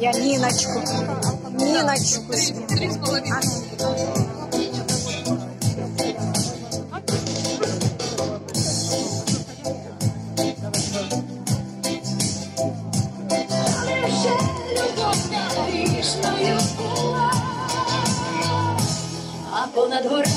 Я Ниночку. Ниночку. Лише любов грішною була, ponad hora.